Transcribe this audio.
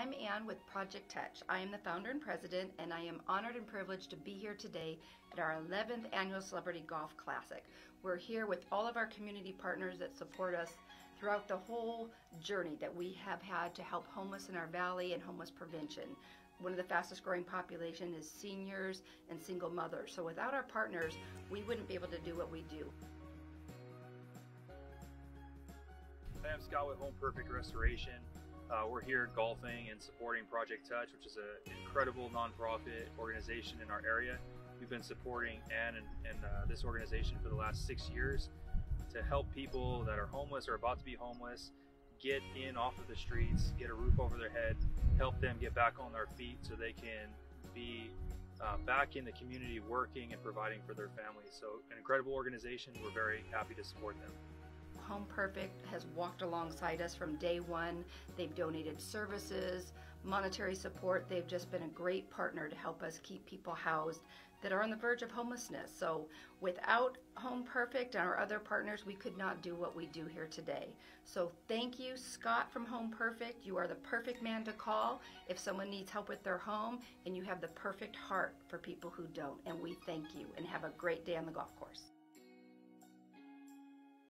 I'm Anne with Project Touch. I am the founder and president, and I am honored and privileged to be here today at our 11th annual Celebrity Golf Classic. We're here with all of our community partners that support us throughout the whole journey that we have had to help homeless in our valley and homeless prevention. One of the fastest growing population is seniors and single mothers. So without our partners, we wouldn't be able to do what we do. Hi, I'm Scott with Home Perfect Restoration. Uh, we're here golfing and supporting Project Touch, which is an incredible nonprofit organization in our area. We've been supporting and, and uh, this organization for the last six years to help people that are homeless or about to be homeless get in off of the streets, get a roof over their head, help them get back on their feet so they can be uh, back in the community working and providing for their families. So, an incredible organization. We're very happy to support them. Home Perfect has walked alongside us from day one. They've donated services, monetary support. They've just been a great partner to help us keep people housed that are on the verge of homelessness. So without Home Perfect and our other partners, we could not do what we do here today. So thank you, Scott from Home Perfect. You are the perfect man to call if someone needs help with their home, and you have the perfect heart for people who don't. And we thank you and have a great day on the golf course.